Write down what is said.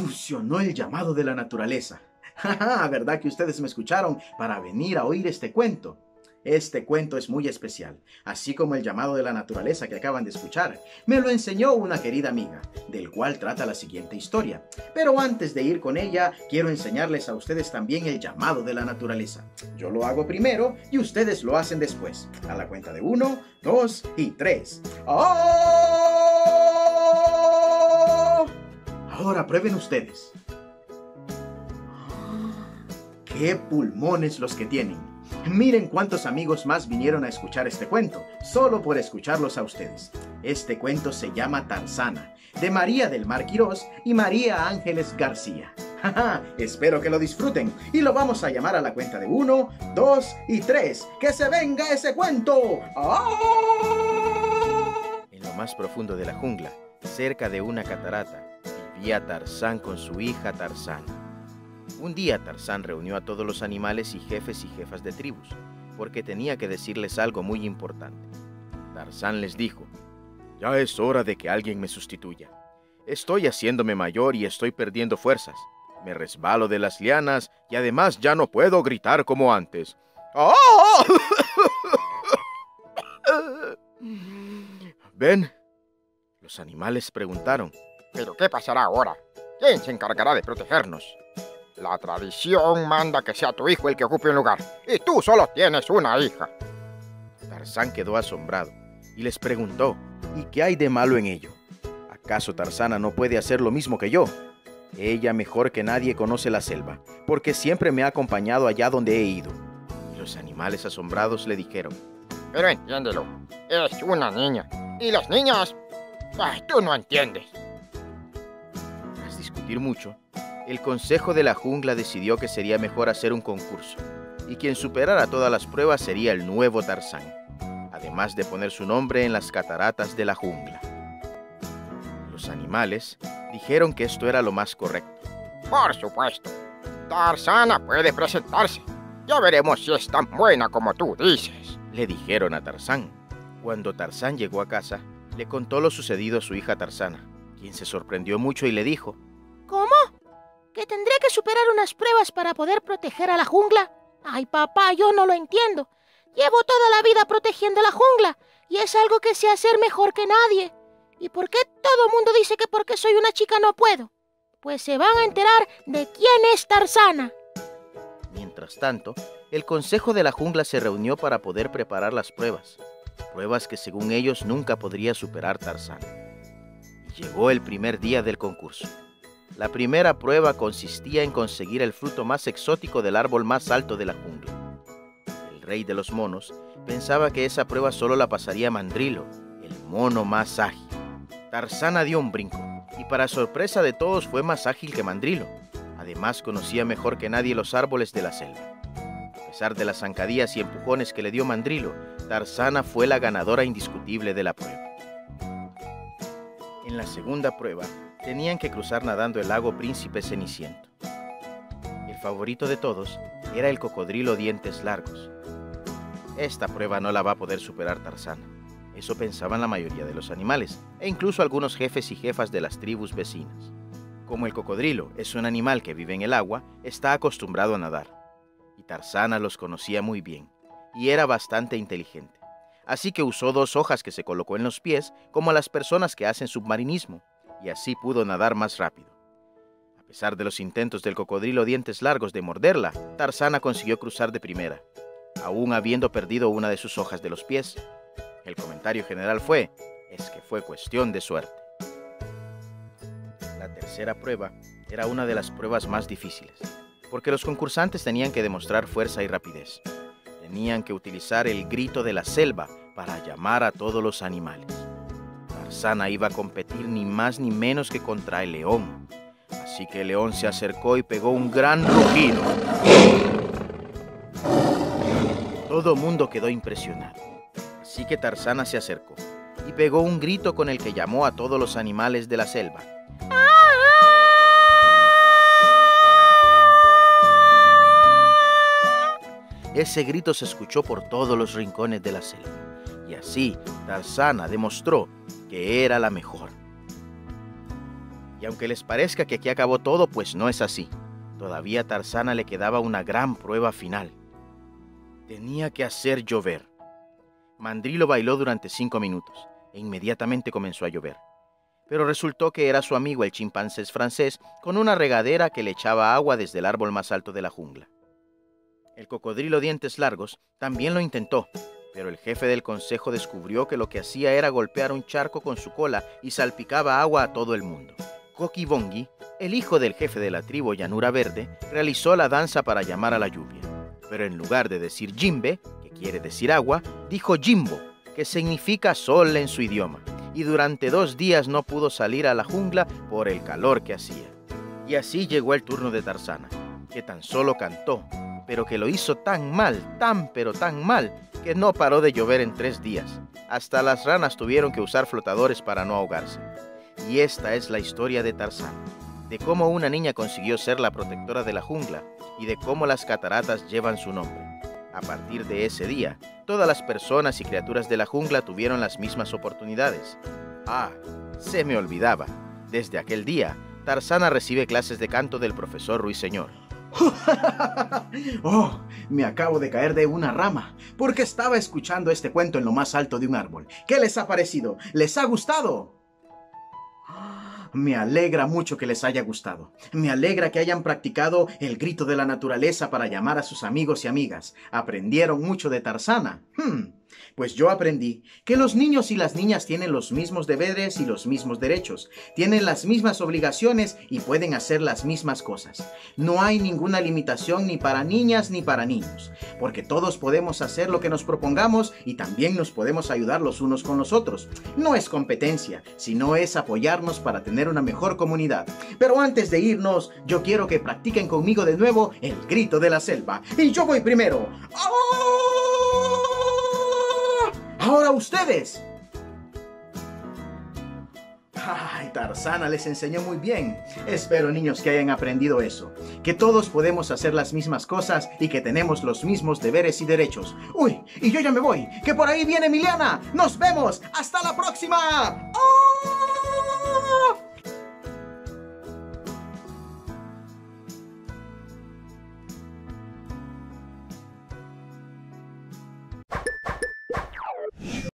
Fusionó el llamado de la naturaleza. ¿Verdad que ustedes me escucharon para venir a oír este cuento? Este cuento es muy especial, así como el llamado de la naturaleza que acaban de escuchar. Me lo enseñó una querida amiga, del cual trata la siguiente historia. Pero antes de ir con ella, quiero enseñarles a ustedes también el llamado de la naturaleza. Yo lo hago primero y ustedes lo hacen después. A la cuenta de uno, dos y tres. ¡Oh! Ahora prueben ustedes. ¡Qué pulmones los que tienen! Miren cuántos amigos más vinieron a escuchar este cuento, solo por escucharlos a ustedes. Este cuento se llama Tarzana, de María del Mar Quirós y María Ángeles García. Espero que lo disfruten y lo vamos a llamar a la cuenta de uno, dos y tres. ¡Que se venga ese cuento! ¡Ah! En lo más profundo de la jungla, cerca de una catarata, vivía Tarzán con su hija Tarzana. Un día Tarzán reunió a todos los animales y jefes y jefas de tribus, porque tenía que decirles algo muy importante. Tarzán les dijo, Ya es hora de que alguien me sustituya. Estoy haciéndome mayor y estoy perdiendo fuerzas. Me resbalo de las lianas y además ya no puedo gritar como antes. ¡Ah! ¿Ven? Los animales preguntaron. ¿Pero qué pasará ahora? ¿Quién se encargará de protegernos? La tradición manda que sea tu hijo el que ocupe un lugar, y tú solo tienes una hija. Tarzán quedó asombrado y les preguntó, ¿y qué hay de malo en ello? ¿Acaso Tarzana no puede hacer lo mismo que yo? Ella mejor que nadie conoce la selva, porque siempre me ha acompañado allá donde he ido. Y los animales asombrados le dijeron, Pero entiéndelo, es una niña, y las niñas... Ay, tú no entiendes. Discutir mucho, el Consejo de la Jungla decidió que sería mejor hacer un concurso, y quien superara todas las pruebas sería el nuevo Tarzán, además de poner su nombre en las cataratas de la jungla. Los animales dijeron que esto era lo más correcto. Por supuesto, Tarzana puede presentarse. Ya veremos si es tan buena como tú dices, le dijeron a Tarzán. Cuando Tarzán llegó a casa, le contó lo sucedido a su hija Tarzana, quien se sorprendió mucho y le dijo, ¿Cómo? ¿Que tendré que superar unas pruebas para poder proteger a la jungla? Ay, papá, yo no lo entiendo. Llevo toda la vida protegiendo la jungla y es algo que sé hacer mejor que nadie. ¿Y por qué todo el mundo dice que porque soy una chica no puedo? Pues se van a enterar de quién es Tarzana. Mientras tanto, el Consejo de la Jungla se reunió para poder preparar las pruebas, pruebas que según ellos nunca podría superar Tarzán. llegó el primer día del concurso. La primera prueba consistía en conseguir el fruto más exótico del árbol más alto de la jungla. El rey de los monos pensaba que esa prueba solo la pasaría Mandrilo, el mono más ágil. Tarzana dio un brinco, y para sorpresa de todos fue más ágil que Mandrilo. Además conocía mejor que nadie los árboles de la selva. A pesar de las zancadillas y empujones que le dio Mandrilo, Tarzana fue la ganadora indiscutible de la prueba. En la segunda prueba, tenían que cruzar nadando el lago Príncipe Ceniciento. El favorito de todos era el cocodrilo dientes largos. Esta prueba no la va a poder superar Tarzán. Eso pensaban la mayoría de los animales, e incluso algunos jefes y jefas de las tribus vecinas. Como el cocodrilo es un animal que vive en el agua, está acostumbrado a nadar. Y Tarzana los conocía muy bien, y era bastante inteligente. Así que usó dos hojas que se colocó en los pies, como las personas que hacen submarinismo, y así pudo nadar más rápido. A pesar de los intentos del cocodrilo dientes largos de morderla, Tarzana consiguió cruzar de primera, aún habiendo perdido una de sus hojas de los pies. El comentario general fue, es que fue cuestión de suerte. La tercera prueba era una de las pruebas más difíciles, porque los concursantes tenían que demostrar fuerza y rapidez. Tenían que utilizar el grito de la selva para llamar a todos los animales. Tarzana iba a competir ni más ni menos que contra el león. Así que el león se acercó y pegó un gran rugido. Todo mundo quedó impresionado. Así que Tarzana se acercó y pegó un grito con el que llamó a todos los animales de la selva. Ese grito se escuchó por todos los rincones de la selva. Y así Tarzana demostró que era la mejor. Y aunque les parezca que aquí acabó todo, pues no es así. Todavía a Tarzana le quedaba una gran prueba final. Tenía que hacer llover. Mandrilo bailó durante cinco minutos e inmediatamente comenzó a llover. Pero resultó que era su amigo el chimpancé francés con una regadera que le echaba agua desde el árbol más alto de la jungla. El cocodrilo dientes largos también lo intentó, pero el jefe del consejo descubrió que lo que hacía era golpear un charco con su cola y salpicaba agua a todo el mundo. Koki Bongi, el hijo del jefe de la tribu Llanura Verde, realizó la danza para llamar a la lluvia. Pero en lugar de decir Jimbe, que quiere decir agua, dijo Jimbo, que significa sol en su idioma, y durante dos días no pudo salir a la jungla por el calor que hacía. Y así llegó el turno de Tarzana, que tan solo cantó, pero que lo hizo tan mal, tan pero tan mal, que no paró de llover en tres días. Hasta las ranas tuvieron que usar flotadores para no ahogarse. Y esta es la historia de Tarzán, de cómo una niña consiguió ser la protectora de la jungla y de cómo las cataratas llevan su nombre. A partir de ese día, todas las personas y criaturas de la jungla tuvieron las mismas oportunidades. Ah, se me olvidaba. Desde aquel día, Tarzana recibe clases de canto del profesor Ruiseñor. oh, me acabo de caer de una rama, porque estaba escuchando este cuento en lo más alto de un árbol. ¿Qué les ha parecido? ¿Les ha gustado? Me alegra mucho que les haya gustado. Me alegra que hayan practicado el grito de la naturaleza para llamar a sus amigos y amigas. Aprendieron mucho de Tarzana. Hmm. Pues yo aprendí que los niños y las niñas tienen los mismos deberes y los mismos derechos, tienen las mismas obligaciones y pueden hacer las mismas cosas. No hay ninguna limitación ni para niñas ni para niños, porque todos podemos hacer lo que nos propongamos y también nos podemos ayudar los unos con los otros. No es competencia, sino es apoyarnos para tener una mejor comunidad. Pero antes de irnos, yo quiero que practiquen conmigo de nuevo el grito de la selva. Y yo voy primero. Ahora ustedes. Ay, Tarzana les enseñó muy bien. Espero, niños, que hayan aprendido eso. Que todos podemos hacer las mismas cosas y que tenemos los mismos deberes y derechos. Uy, y yo ya me voy. Que por ahí viene Emiliana. Nos vemos. Hasta la próxima.